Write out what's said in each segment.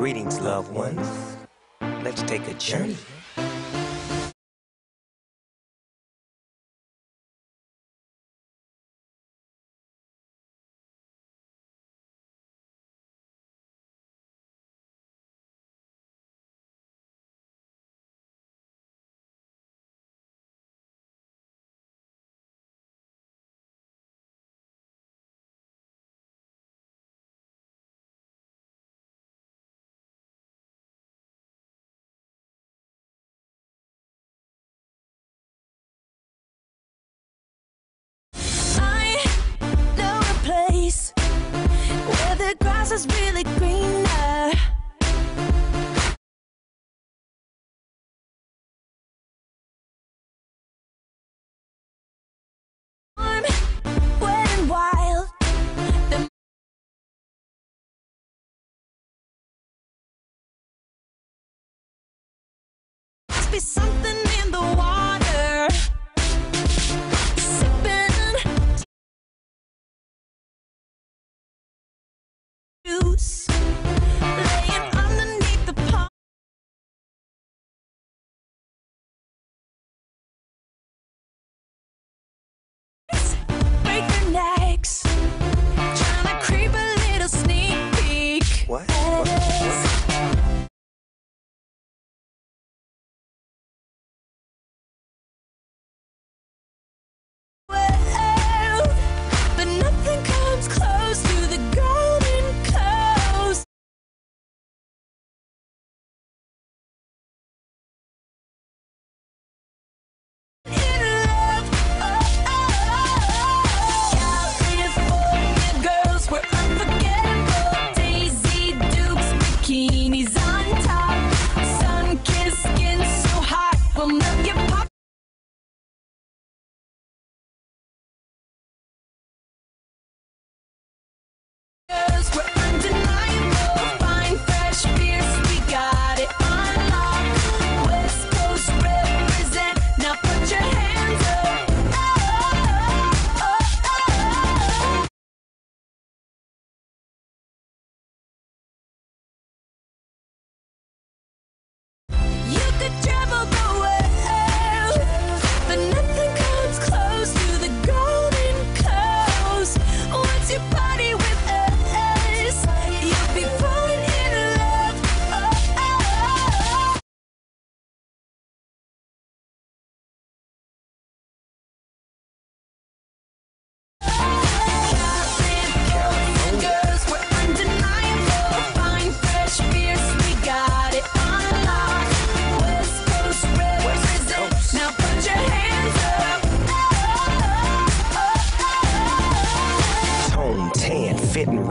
Greetings, loved ones. Let's take a journey. The grass is really greener. Wild. Must be something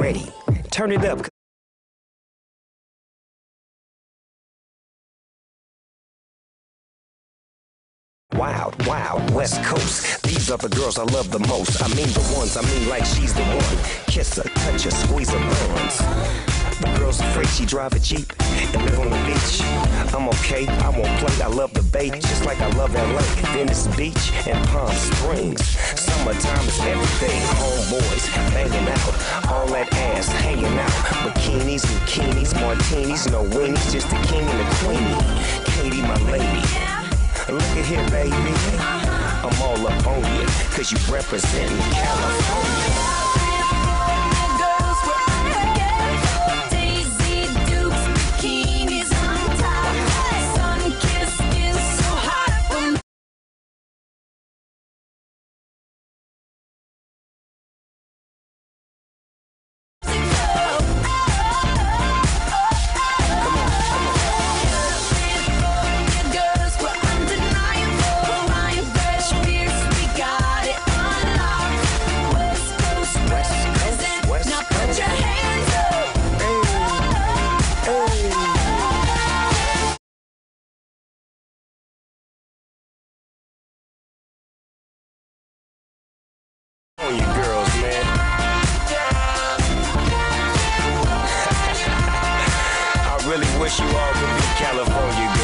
ready. Turn it up. Wild, wild, West Coast. These are the girls I love the most. I mean the ones, I mean like she's the one. Kiss her, touch her, squeeze her buns. The girl's afraid she drive a Jeep and live on the beach. I'm okay, I won't play. I love the bay, just like I love LA. Venice Beach and Palm Springs. Summertime is everything. Homeboys banging out, all that ass hanging out. Bikinis, bikinis, martinis, no weenies, just the king and the queenie. Katy, my lady. Look at here, baby. I'm all up on you, cause you represent California. You all could be California